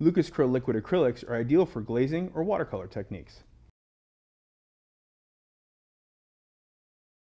Lucas Crow liquid acrylics are ideal for glazing or watercolor techniques.